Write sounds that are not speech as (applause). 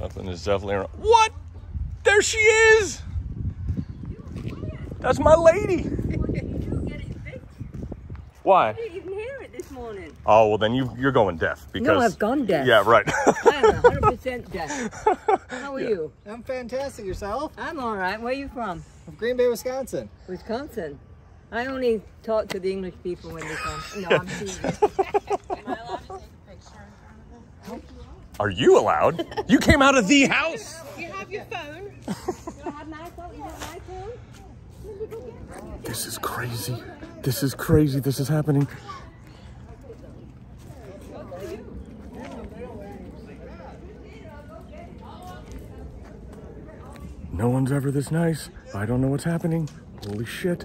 Nothing is definitely wrong. What? There she is. That's my lady. (laughs) Why? didn't even hear it this morning. Oh well, then you you're going deaf because. No, I've gone deaf. Yeah, right. I am 100% deaf. (laughs) How are you? I'm fantastic. Yourself? I'm all right. Where are you from? From Green Bay, Wisconsin. Wisconsin. I only talk to the English people when they come. No, I'm serious. (laughs) Are you allowed? (laughs) you came out of the house. You have your phone. (laughs) you have my phone. You. This is crazy. This is crazy. This is happening. No one's ever this nice. I don't know what's happening. Holy shit.